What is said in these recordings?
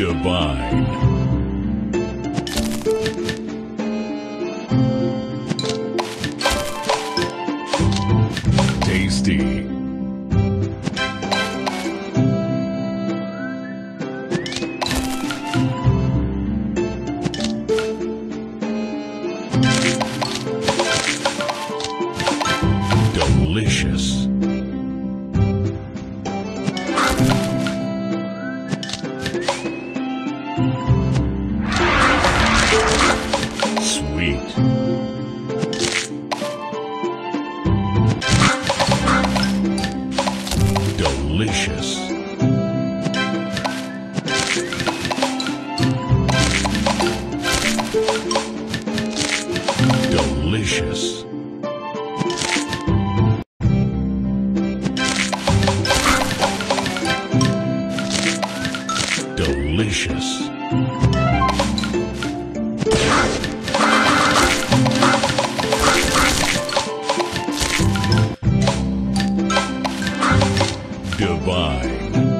Divine. Delicious. Delicious. Delicious. Divine.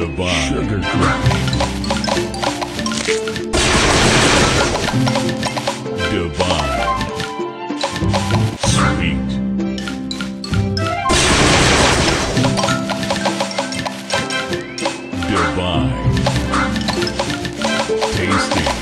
Divine. Sugar Crush. Divine. Sweet. Divine. Tasty.